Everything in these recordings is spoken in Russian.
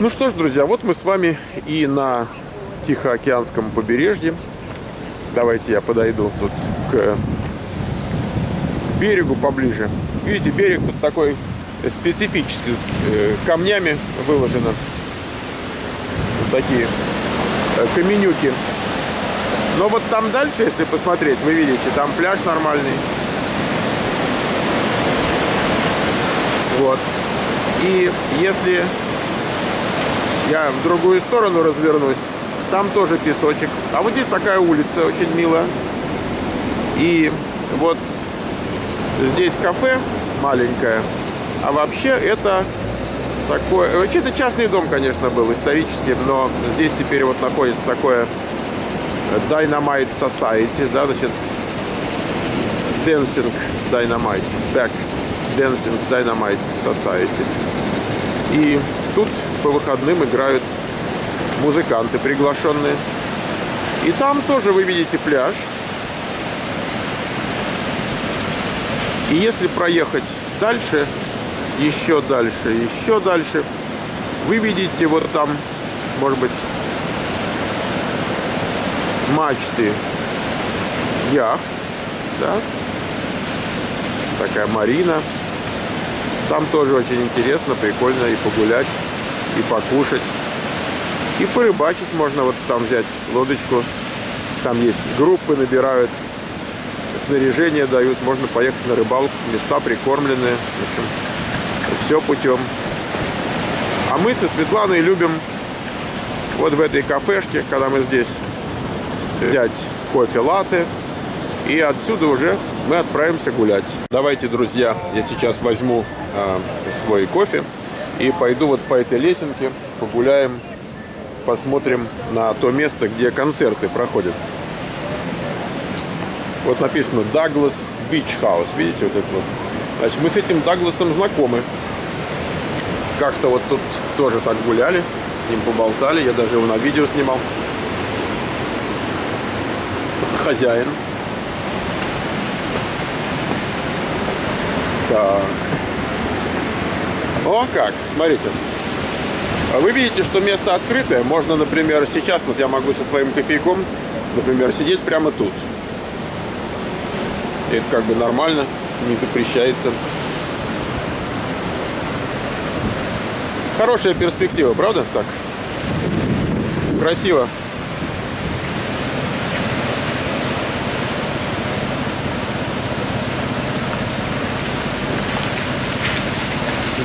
Ну что ж, друзья, вот мы с вами и на Тихоокеанском побережье. Давайте я подойду тут к берегу поближе. Видите, берег тут такой специфический, э, камнями выложено. Вот такие э, каменюки. Но вот там дальше, если посмотреть, вы видите, там пляж нормальный. Вот. И если я в другую сторону развернусь, там тоже песочек. А вот здесь такая улица, очень милая. И вот здесь кафе маленькое. А вообще это такое... Вообще это частный дом, конечно, был исторический, но здесь теперь вот находится такое Dynamite Society, да, значит, Dancing Dynamite, Back Dancing Dynamite Society. И тут по выходным играют музыканты приглашенные. И там тоже вы видите пляж. И если проехать дальше, еще дальше, еще дальше, вы видите вот там, может быть, мачты яхт, да, такая марина. Там тоже очень интересно, прикольно и погулять, и покушать. И порыбачить можно вот там взять лодочку. Там есть группы, набирают снаряжение дают, можно поехать на рыбалку, места прикормленные, в общем, все путем. А мы со Светланой любим вот в этой кафешке, когда мы здесь, взять кофе латте, и отсюда уже мы отправимся гулять. Давайте, друзья, я сейчас возьму э, свой кофе и пойду вот по этой лесенке, погуляем, посмотрим на то место, где концерты проходят. Вот написано Douglas Beach House. Видите вот это вот? Значит, мы с этим Дагласом знакомы. Как-то вот тут тоже так гуляли, с ним поболтали. Я даже его на видео снимал. Хозяин. Так. О, как, смотрите. Вы видите, что место открытое. Можно, например, сейчас вот я могу со своим кофейком, например, сидеть прямо тут. Это как бы нормально, не запрещается. Хорошая перспектива, правда? Так. Красиво.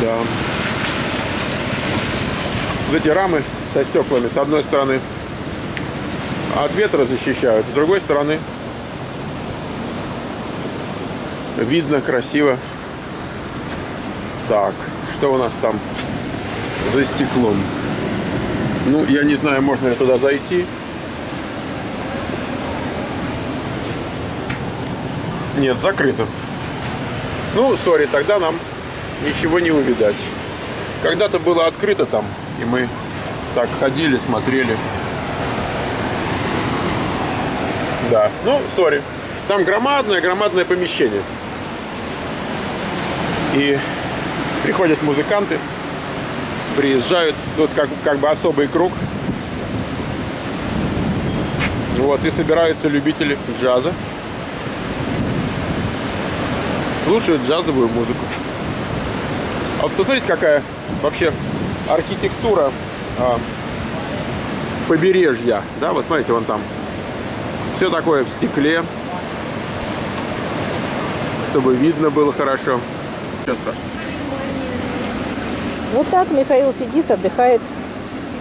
Да. Вот эти рамы со стеклами, с одной стороны, от ветра защищают, с другой стороны Видно, красиво. Так, что у нас там за стеклом? Ну, я не знаю, можно ли туда зайти. Нет, закрыто. Ну, сори, тогда нам ничего не увидать. Когда-то было открыто там, и мы так ходили, смотрели. Да, ну, сори. Там громадное, громадное помещение. И приходят музыканты, приезжают, тут как, как бы особый круг. Вот, и собираются любители джаза. Слушают джазовую музыку. Вот посмотрите, какая вообще архитектура а, побережья. Да, вот смотрите, вон там. Все такое в стекле, чтобы видно было хорошо. Ничего страшного. Вот так Михаил сидит, отдыхает,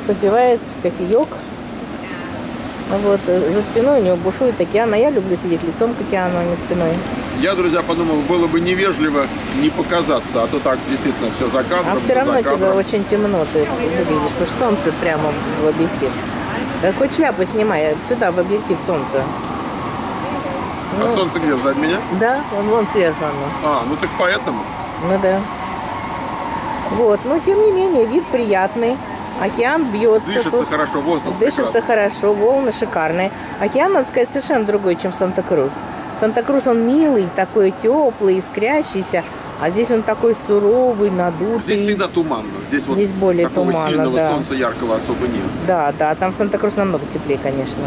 попивает кофеек. Вот, э, за спиной у него бушует океан, а я люблю сидеть лицом к океану, а не спиной. Я, друзья, подумал, было бы невежливо не показаться, а то так действительно все за кадром. А все равно тебе очень темно, ты выглядишь, потому что солнце прямо в объектив. Да хоть шляпу снимай, сюда в объектив солнца. А солнце где, сзади меня? Да, он вон сверху оно. А, ну так поэтому. Ну да. Вот, но тем не менее, вид приятный. Океан бьется. Дышится тут. хорошо, воздух Дышится прекрасный. хорошо, волны шикарные. Океан, надо сказать, совершенно другой, чем Санта-Крус. Санта-Крус, он милый, такой теплый, искрящийся. А здесь он такой суровый, надутый. Здесь всегда туманно. Здесь вот Здесь более такого туманно, сильного да. солнца яркого особо нет. Да, да, там в Санта-Крус намного теплее, конечно.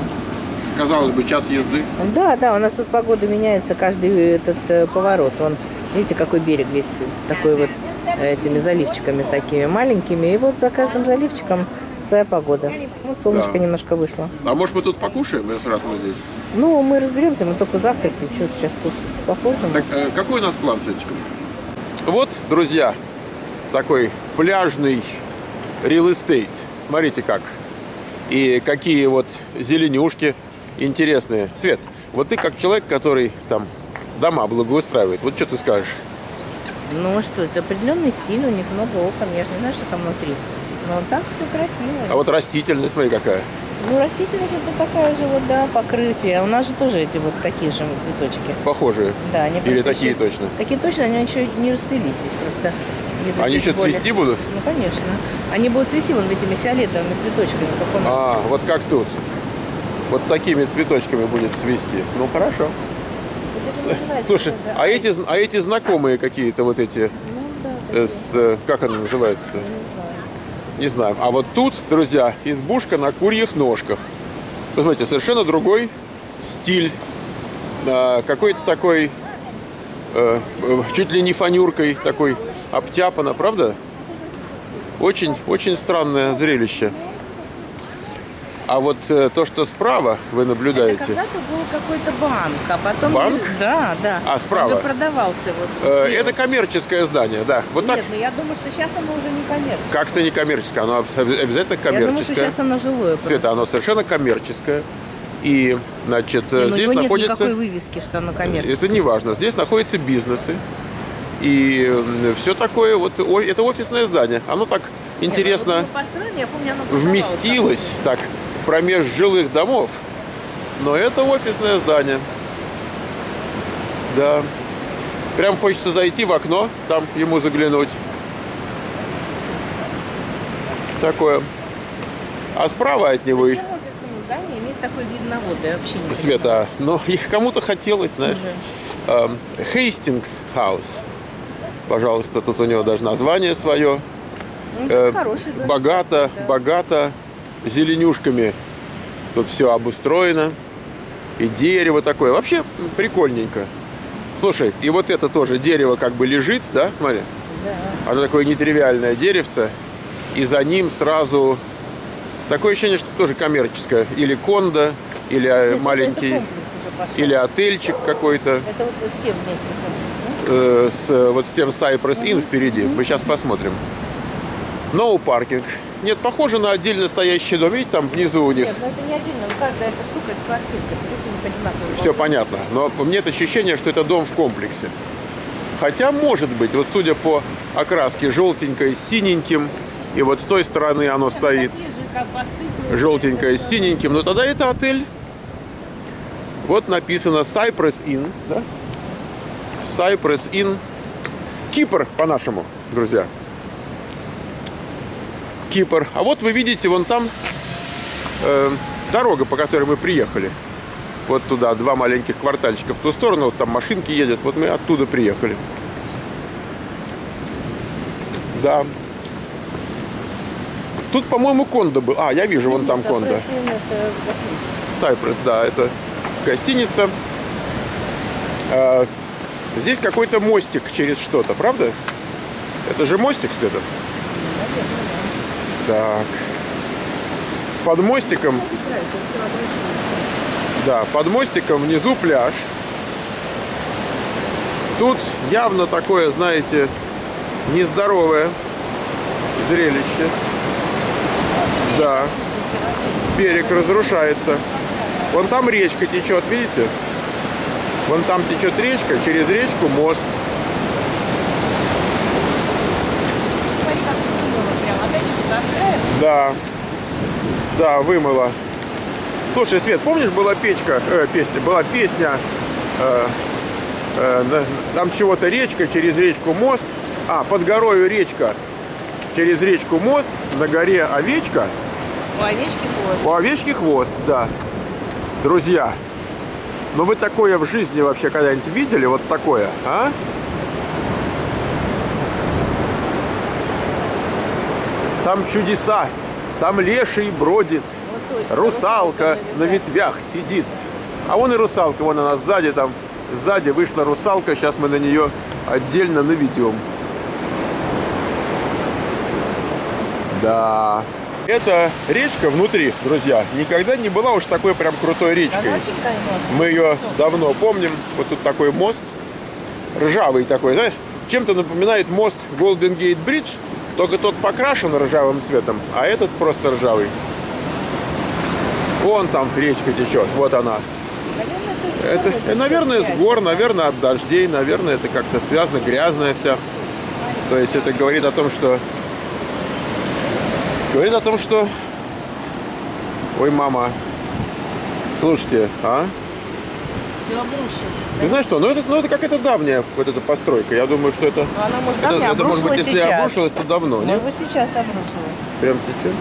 Казалось бы, час езды. Да, да, у нас тут погода меняется каждый этот э, поворот. Вон, видите, какой берег весь такой вот э, этими заливчиками такими маленькими. И вот за каждым заливчиком своя погода. Вот солнышко Да. немножко вышло. А может мы тут покушаем, если раз мы здесь? Ну, мы разберемся, мы только завтракали, что сейчас кушать походим. Так, э, какой у нас план, Светочка? Вот, друзья, такой пляжный real estate. Смотрите как. И какие вот зеленюшки интересные. Свет, вот ты как человек, который там дома благоустраивает, вот что ты скажешь? Ну что, это определенный стиль, у них много окон, я же не знаю, что там внутри. Но так все красиво. А вот растительность, смотри какая. Ну, растительность это такая же вот, да, покрытие. А у нас же тоже эти вот такие же цветочки. Похожие. Да, они Или такие еще- точно. Такие точно, они еще не расцвелись здесь просто. где-то Они еще более- цвести будут? Ну, конечно. Они будут цвести вон этими фиолетовыми цветочками, как. А, вот как тут. Вот такими цветочками будет цвести. Ну хорошо. Слушай, да. а эти, а эти знакомые какие-то вот эти, Ну, да, э, с, э, как она называется-то? Не знаю. А вот тут, друзья, избушка на курьих ножках. Посмотрите, совершенно другой стиль. А, Какой-то такой, э, э, чуть ли не фанюркой такой обтяпано, правда? Очень, очень странное зрелище. А вот э, то, что справа вы Это наблюдаете, когда-то был какой-то банк, а потом... Банк? Да, да. А, справа? Он же продавался вот. э, это коммерческое здание, да. Вот так Нет, ну я думаю, что сейчас оно уже не коммерческое. как-то не коммерческое, оно обязательно Я думаю, что коммерческое. сейчас оно жилое. просто. Света, оно совершенно коммерческое. И, значит, Не, э, ну, у здесь нет находится... никакой вывески, что оно коммерческое. Это не важно. Здесь находятся бизнесы. И все такое, вот это офисное здание. Оно так Нет, интересно ну, вот построено, я помню, оно вместилось так промеж жилых домов. Но это офисное здание. Да. Прям хочется зайти в окно, там ему заглянуть. Такое. А справа от него... Зачем офисному зданию иметь такой вид на воду? Я вообще не. Света, но их кому-то хотелось, знаешь. Уже. Хейстингс Хаус. Пожалуйста, тут у него даже название свое. Ну, Э, хороший богато, Да. богато зеленюшками. Тут все обустроено. И дерево такое. Вообще прикольненько. Слушай, и вот это тоже дерево как бы лежит, да? Смотри. Да. Оно такое нетривиальное деревце. И за ним сразу такое ощущение, что тоже коммерческое. Или кондо, или э, Это- маленький, или отельчик какой-то. Это вот с тем вместе э, с, э, вот с тем Cypress Inn впереди. Мы сейчас посмотрим. No паркинг. Нет, похоже на отдельно стоящий дом. Видите, там внизу у них Нет, ну это не отдельно, каждая эта штука, это квартирка, это не одинаковые. все понятно. Но мне это ощущение, что это дом в комплексе. Хотя, может быть, вот судя по окраске, желтенькое с синеньким, и вот с той стороны оно стоит же, желтенькое с синеньким, но тогда это отель. Вот написано Cypress Inn, да? Cypress Inn. Кипр по-нашему, друзья. Кипр. А вот вы видите, вон там э, дорога, по которой мы приехали. Вот туда, два маленьких квартальчика в ту сторону, вот там машинки едут, вот мы оттуда приехали. Да. Тут, по-моему, кондо был. А, я вижу, вон там кондо. Гостиница. Сайпресс, да, это гостиница. А, здесь какой-то мостик через что-то, правда? Это же мостик, Света? Так. Под мостиком, да, под мостиком внизу пляж. Тут явно такое, знаете, нездоровое зрелище. Да. Берег разрушается. Вон там речка течет, видите? Вон там течет речка, через речку мост. Смотри, как вымыло прям. Опять не таскает. Да. Да, вымыло. Слушай, Свет, помнишь, была печка, э, песня, была песня, э, э, там чего-то речка, через речку мост, а, под горою речка, через речку мост, на горе овечка, У овечки хвост. У овечки хвост, да. Друзья, ну вы такое в жизни вообще когда-нибудь видели? Вот такое, а? Там чудеса, там леший бродит, точно, русалка на ветвях сидит. А вон и русалка, вон она сзади там, сзади вышла русалка, сейчас мы на нее отдельно наведем. Да. Эта речка внутри, друзья, никогда не была уж такой прям крутой речкой. Мы ее давно помним. Вот тут такой мост, ржавый такой, знаешь, чем-то напоминает мост Golden Gate Bridge, только тот покрашен ржавым цветом, а этот просто ржавый. Вон там речка течет, вот она. Наверное, это, э, наверное, с гор, наверное, от дождей, наверное, это как-то связано, грязная вся. То есть это говорит о том, что... Говорит о том, что... Ой, мама, слушайте, а? Ты знаешь что, ну это, ну это какая-то давняя вот эта постройка. Я думаю, что это... Но она может Это, это может быть, обрушилась если сейчас. обрушилось, то давно, нет? Может быть, сейчас обрушилась. Прям сейчас?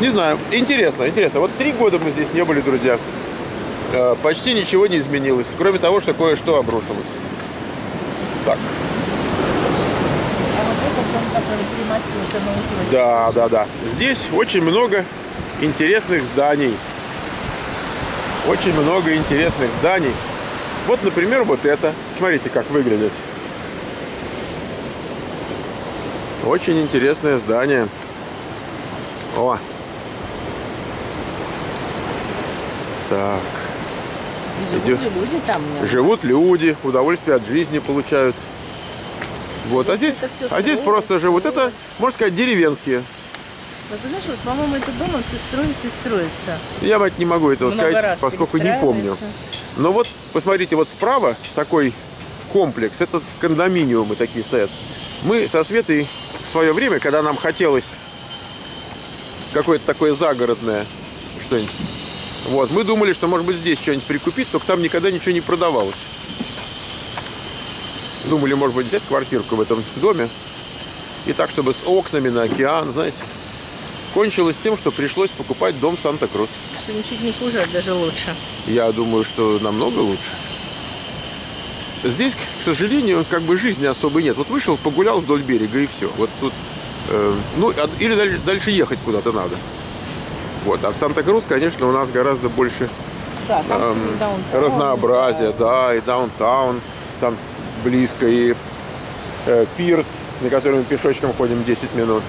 Не знаю. Интересно, интересно. Вот три года мы здесь не были, друзья. Э, Почти ничего не изменилось, кроме того, что кое-что обрушилось. Так, А да, да, да. Здесь очень много интересных зданий. Очень много интересных зданий. Вот, например, вот это. Смотрите, как выглядит. Очень интересное здание. О! Так. И живут Идет. люди там. наверное. Живут люди, удовольствие от жизни получают. Вот, а здесь, это всё а здесь просто живут. Это, можно сказать, деревенские. Вот ты знаешь, вот, по-моему, этот дом, он все строится и строится. Я, мать, не могу этого Много сказать, поскольку не помню. Но вот, посмотрите, вот справа такой комплекс. Это кондоминиумы такие стоят. Мы со Светой в свое время, когда нам хотелось какое-то такое загородное что-нибудь, вот, мы думали, что, может быть, здесь что-нибудь прикупить, только там никогда ничего не продавалось. Думали, может быть, взять квартирку в этом доме. И так, чтобы с окнами на океан, знаете. Кончилось тем, что пришлось покупать дом Санта-Крус. Ничуть не хуже, а даже лучше. Я думаю, что намного лучше. Здесь, к сожалению, как бы жизни особо нет. Вот вышел, погулял вдоль берега и все. Вот тут, э, ну, или даль- дальше ехать куда-то надо. Вот, а в Санта-Крус, конечно, у нас гораздо больше Да, там эм, даунтаун, разнообразия, да, и даунтаун, там близко, и э, пирс, на который мы пешочком ходим 10 минут.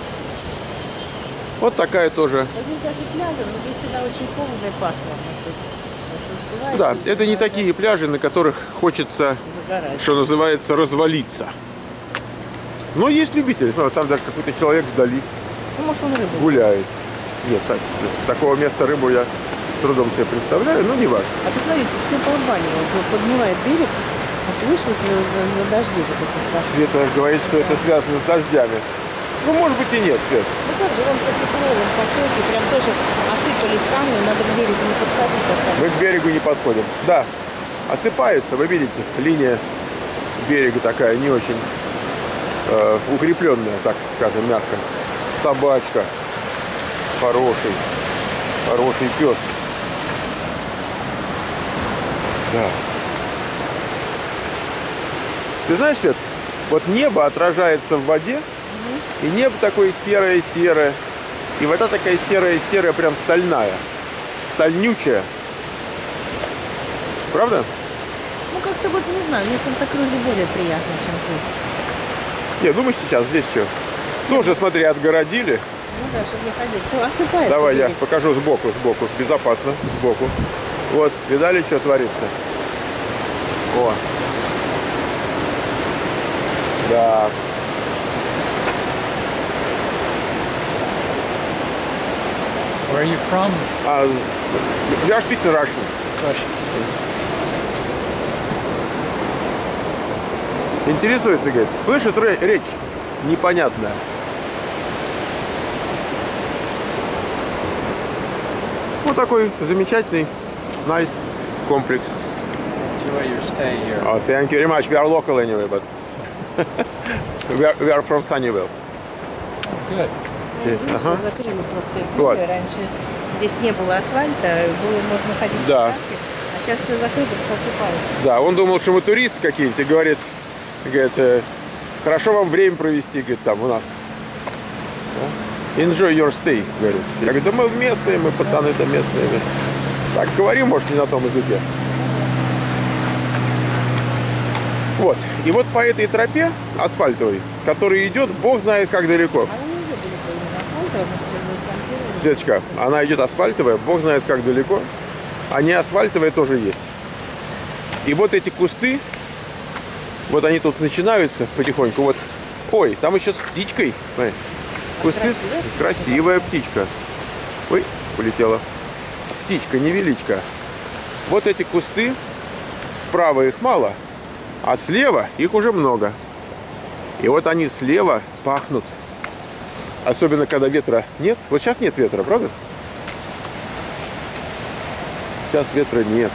Вот такая тоже Вот вот Да, это не такие пляжи, на которых хочется, загорать. что называется, развалиться. Но есть любители. Смотри, там даже какой-то человек вдали Ну, может, он рыбу. гуляет. Нет, так, с такого места рыбу я с трудом себе представляю, но не важно. А ты смотри, все пообваливалось. Вот подмывает берег, ты видишь, вот за, за- дожди вот это вот. Света говорит, что это связано с дождями. Ну, может быть и нет, Свет. Ну как же, вон вон потеки, прям тоже осыпались камни, надо к берегу не подходить. а так. Мы к берегу не подходим. Да, осыпается, вы видите, линия берега такая не очень э, укрепленная, так скажем, мягко. Собачка. Хороший. Хороший пес. Да. Ты знаешь, Свет, вот небо отражается в воде, и небо такое серое-серое. И вода такая серая-серая, прям стальная. Стальнючая. Правда? Ну как-то вот, не знаю, мне Санта-Крузе более приятно, чем здесь. Не, ну мы сейчас здесь что? Тоже, смотри, отгородили. Ну да, чтобы не ходить. Все, осыпается Давай я берег. покажу сбоку, сбоку. Безопасно, сбоку. Вот, видали, что творится? О. Да. Where are you from? А, я speaking Russian. Russia. Интересуется, говорит. Слышит ре- речь непонятная. Вот такой замечательный, nice комплекс. Enjoy your stay here. Oh, thank you very much. We are local anyway, but we, are, we are from Sunnyvale. Good. Видишь, Ага. закрыли просто Вот. Раньше здесь не было асфальта, было можно ходить Да. по трассе, а сейчас все закрыто, осыпалось. Да, он думал, что мы туристы какие-нибудь, и говорит, говорит, э, хорошо вам время провести, говорит, там у нас. Enjoy your stay, говорит. Я говорю, да мы местные, мы пацаны-то местные. Так, говорим, может, не на том языке. Вот. И вот по этой тропе асфальтовой, которая идет, бог знает как далеко. Светочка, она идет асфальтовая, бог знает как далеко. А не асфальтовая тоже есть. И вот эти кусты, вот они тут начинаются потихоньку. Вот, ой, там еще с птичкой. Смотри. Кусты, с- красивая птичка. Ой, полетела. Птичка, невеличка. Вот эти кусты, справа их мало, а слева их уже много. И вот они слева пахнут. Особенно, когда ветра нет. Вот сейчас нет ветра, правда? Сейчас ветра нет.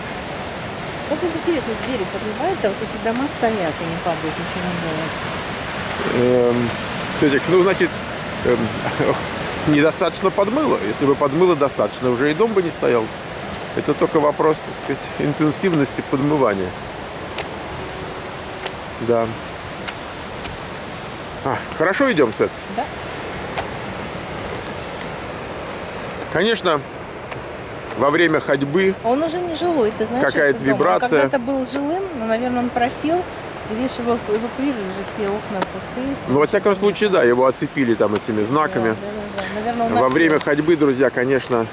Как это интересно, берег поднимает, а вот эти дома стоят и не падают, ничего не делают. Эм, Светик, ну, значит, эм, недостаточно подмыло. Если бы подмыло достаточно, уже и дом бы не стоял. Это только вопрос, так сказать, интенсивности подмывания. Да. А, хорошо идем, Свет? Да. Конечно, во время ходьбы А он уже не жилой, ты знаешь? Какая-то вибрация. когда-то был жилым, но, наверное, он просел. И видишь, его эвакуировали же все окна пустые. все Ну, во всяком случае, да, его оцепили там этими знаками. Да, да, да. Наверное, он Во время ходьбы, друзья, конечно,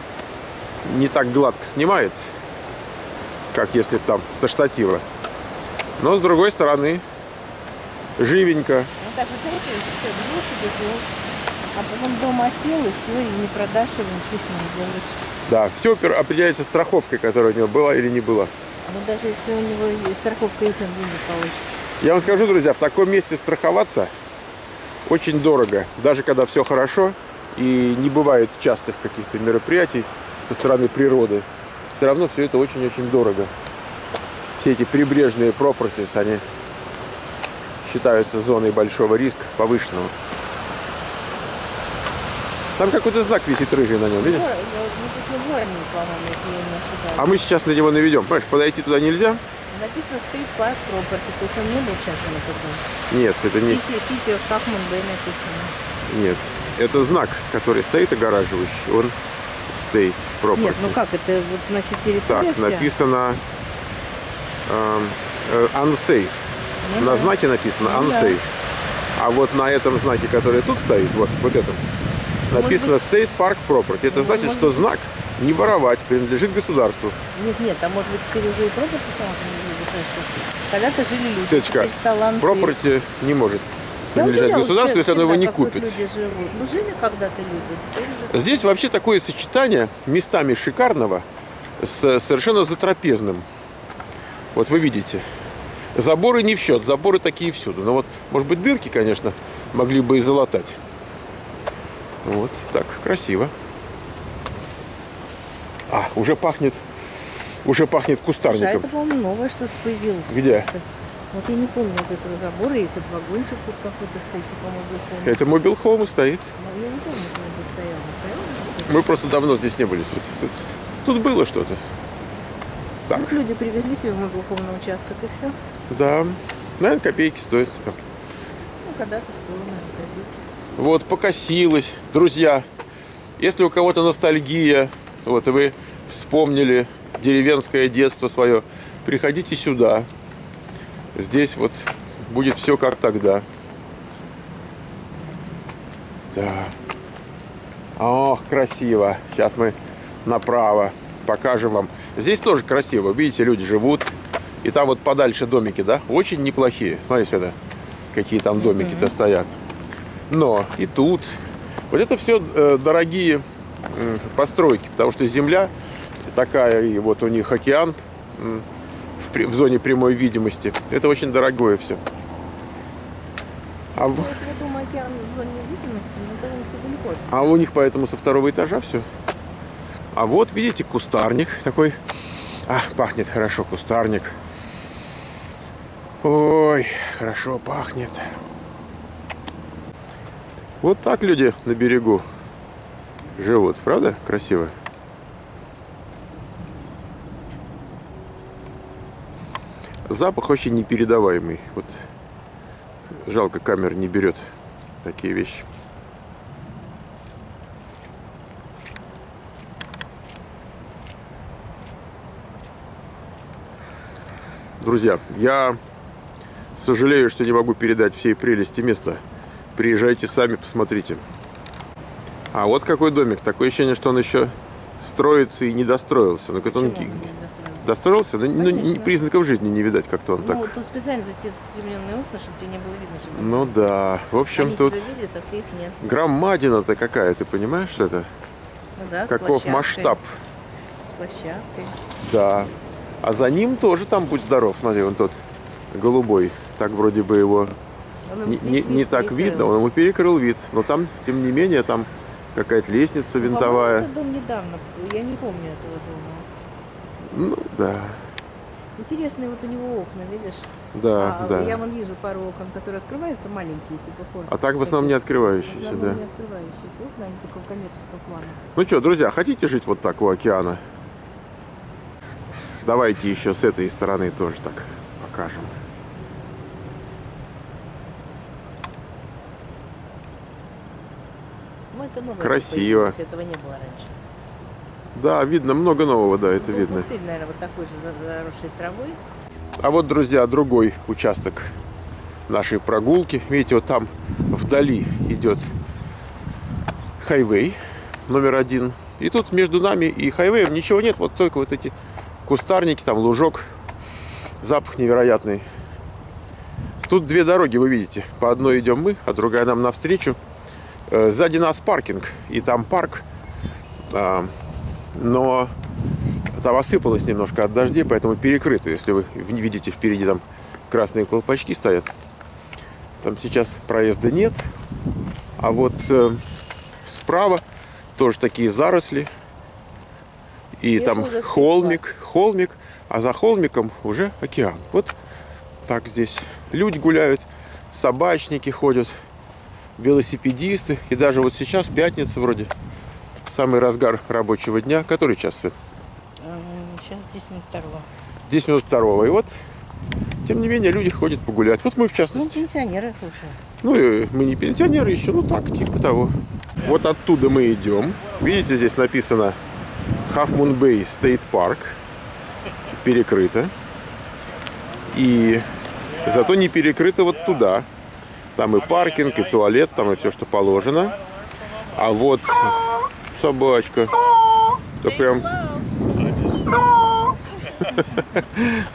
не так гладко снимает, как если там со штатива. Но, с другой стороны, живенько. Ну так, что, жил себе, жил. А потом дома сел, и все, и не продашь его, ничего с ним не делаешь. Да, все определяется страховкой, которая у него была или не была. Ну даже если у него есть страховка, если он деньги получит. Я вам скажу, друзья, в таком месте страховаться очень дорого. Даже когда все хорошо и не бывает частых каких-то мероприятий со стороны природы, все равно все это очень-очень дорого. Все эти прибрежные пропертис, они считаются зоной большого риска, повышенного. Там какой-то знак висит рыжий на нем, видишь? По-моему, если я не. А мы сейчас на него наведем. Понимаешь, подойти туда нельзя? Написано State Park Property, то есть он не был частным дом. Нет, это не... City, City of Kachman Bay написано. Нет. Это знак, который стоит огораживающий. Он state property. Нет, ну как, это вот, значит, территория Так, вся? написано эм, э, unsafe. Ну на да. знаке написано Ну да. unsafe. А вот на этом знаке, который тут стоит, вот, вот этом, написано быть- State Park Property. Это Ну, значит, может что знак не воровать, принадлежит государству. Нет, нет, а может быть, скорее уже и property. Когда-то жили люди, теперь unsafe. Property не может принадлежать удивлялась, государству, если оно его не купит. люди живут. Ну, жили когда-то люди, теперь уже... Здесь вообще такое сочетание местами шикарного с совершенно затрапезным. Вот вы видите. Заборы не в счет, заборы такие всюду. Но вот, может быть, дырки, конечно, могли бы и залатать. Вот, так, красиво. А, уже пахнет, уже пахнет Слушай, а кустарником. это, по-моему, новое что-то появилось. Где? Вот я не помню вот этого забора, и этот вагончик тут какой-то стоит, типа мобилхом. Это мобил хоум стоит. Ну, я не помню, что он тут стоял. Стоял? Мы просто давно здесь не были. Тут, тут- тут было что-то. Так. Вот люди привезли себе мобилхом на участок, и все. Да, наверное, копейки стоит. Там. Ну, когда-то стоило. Вот, покосилось. Друзья, если у кого-то ностальгия, вот, и вы вспомнили деревенское детство свое, приходите сюда. Здесь вот будет все как тогда. Да. Ох, красиво. Сейчас мы направо покажем вам. Здесь тоже красиво. Видите, люди живут. И там вот подальше домики, да? Очень неплохие. Смотри, Света, какие там домики-то стоят. Но и тут. Вот это все дорогие м, постройки, потому что земля такая, и вот у них океан в, зоне прямой видимости. Это очень дорогое все. А, Ну, а у них поэтому со второго этажа все. А вот, видите, кустарник такой. А, пахнет хорошо кустарник. Ой, хорошо пахнет. Вот так люди на берегу живут, правда? Красиво. Запах очень непередаваемый. Вот жалко, камера не берет такие вещи. Друзья, я сожалею, что не могу передать всей прелести места. Приезжайте сами, посмотрите. А вот какой домик. Такое ощущение, что он еще строится и не достроился. Ну, как он он не достроился, ну, ни признаков жизни не видать как-то он Ну, так. вот он специально затемненные окна, чтобы тебе не было видно, что там. Ну да. В общем, Они тут видят, а их нет. громадина-то какая, ты понимаешь, что это? Ну да, Каков масштаб? Площадкой. Да. А за ним тоже там будь здоров, смотри, он тот голубой. Так вроде бы его не, не- не вид так перекрыл. видно, он ему перекрыл вид. Но там, тем не менее, там какая-то лестница Ну, винтовая. по-моему, этот дом недавно, я не помню этого дома. Ну да, Интересные вот у него окна, видишь? да, а, да. Я вон вижу пару окон, которые открываются, маленькие, типа формы. А так в основном не открывающиеся, основном да. не открывающиеся окна, они такого коммерческого плана. Ну что, друзья, хотите жить вот так у океана? Давайте еще с этой стороны тоже так покажем. Ну, это новое Красиво. появилось, Этого не было раньше. Да, видно много нового, да, это Был видно. Пустырь, наверное, вот такой же за- заросший травой. А вот, друзья, другой участок нашей прогулки. Видите, вот там вдали идет хайвей номер один. И тут между нами и хайвеем ничего нет, вот только вот эти кустарники, там лужок, запах невероятный. Тут две дороги, вы видите. По одной идем мы, а другая нам навстречу. Э, Сзади нас паркинг, и там парк. А, Но там осыпалось немножко от дождей, поэтому перекрыто. Если вы видите впереди там красные колпачки стоят. Там сейчас проезда нет. А вот э, справа тоже такие заросли. И Это там холмик, холмик, а за холмиком уже океан. Вот так здесь люди гуляют, собачники ходят, велосипедисты. И даже вот сейчас пятница вроде, самый разгар рабочего дня. Который час, Свет? Сейчас 10 минут второго. 10 минут второго. И вот, тем не менее, люди ходят погулять. Вот мы в Ну, частности. пенсионеры, слушай. Ну, и мы не пенсионеры еще, ну так, типа того. Вот оттуда мы идем. Видите, здесь написано Half Moon Bay State Park. Перекрыто. И зато не перекрыто вот туда. Там и паркинг, и туалет, там и все, что положено. А вот собачка. Это прям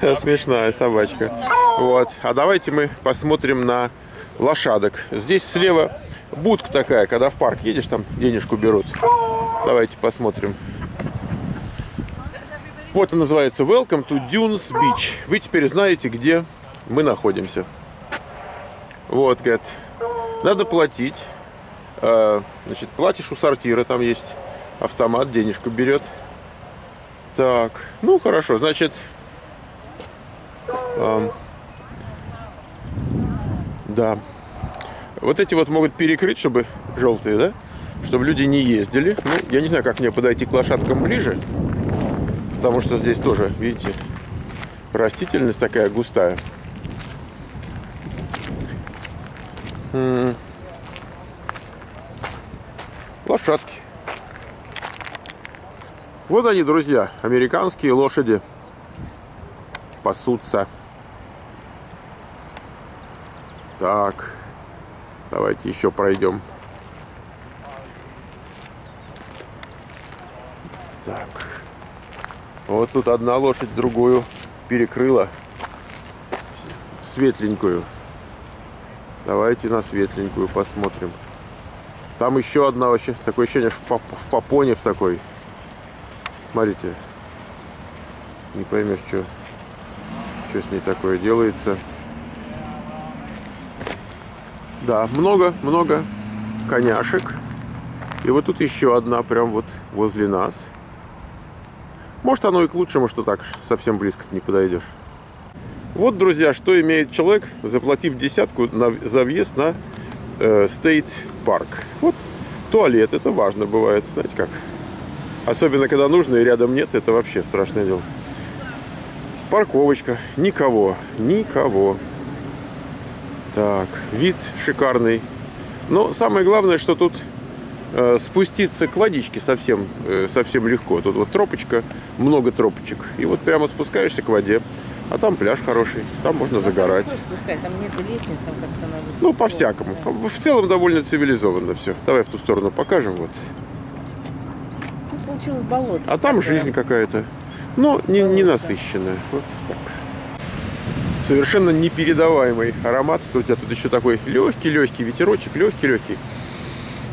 Смешная собачка. Вот. А давайте мы посмотрим на лошадок. Здесь слева будка такая, когда в парк едешь, там денежку берут. Давайте посмотрим. Вот он называется Welcome to Dunes Beach. Вы теперь знаете, где мы находимся. Вот, говорят, надо платить. Э, Значит, платишь у сортира, там есть автомат, денежку берет. Так, ну хорошо, значит, ам, да, вот эти вот могут перекрыть, чтобы желтые, да, чтобы люди не ездили. Ну, я не знаю, как мне подойти к лошадкам ближе, потому что здесь тоже, видите, растительность такая густая. Лошадки. Вот они, друзья, американские лошади пасутся. Так, давайте еще пройдем. Так, вот тут одна лошадь другую перекрыла, светленькую. Давайте на светленькую посмотрим. Там еще одна вообще, такое ощущение, что в поп- в попоне в такой. Смотрите. Не поймешь, что, что с ней такое делается. Да, много, много коняшек. И вот тут еще одна прям вот возле нас. Может оно и к лучшему, что так совсем близко не подойдешь. Вот, друзья, что имеет человек, заплатив десятку на, за въезд на э, State Park. Вот туалет, это важно бывает, знаете как. Особенно, когда нужно и рядом нет, это вообще страшное дело. Парковочка. Никого. Никого. Так, вид шикарный. Но самое главное, что тут э, спуститься к водичке совсем, э, совсем легко. Тут вот тропочка, много тропочек. И вот прямо спускаешься к воде. А там пляж хороший, там можно загорать. Там не спускать, там нет лестниц, там как-то надо... Ну, по-всякому. Да. В целом довольно цивилизованно все. Давай в ту сторону покажем. Вот. Ну, получилось болото. А там жизнь какая-то. Но не, не Болото. насыщенная. Вот так. Совершенно непередаваемый аромат. У тебя тут еще такой легкий-легкий ветерочек, легкий-легкий.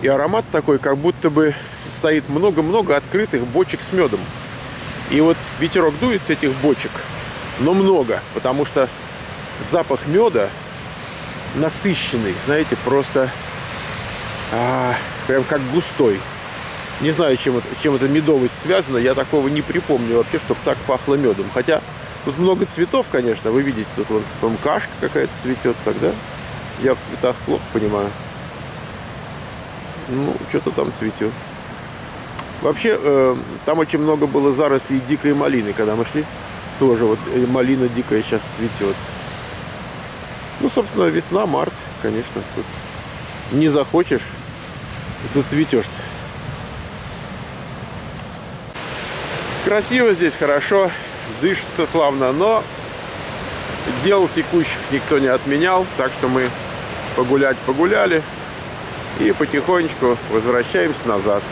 И аромат такой, как будто бы стоит много-много открытых бочек с медом. И вот ветерок дует с этих бочек, но много, потому что запах меда насыщенный, знаете, просто а, прям как густой. Не знаю, чем это, чем эта медовость связана, я такого не припомню вообще, чтобы так пахло медом. Хотя тут много цветов, конечно, вы видите, тут вот по-моему, кашка какая-то цветет тогда. Я в цветах плохо понимаю. Ну, что-то там цветет. Вообще, э, там очень много было зарослей дикой малины, когда мы шли. Тоже вот э, малина дикая сейчас цветет. Ну, собственно, весна, март, конечно, тут не захочешь, зацветешь. Красиво здесь, хорошо, дышится славно, но дел текущих никто не отменял, так что мы погулять погуляли и потихонечку возвращаемся назад.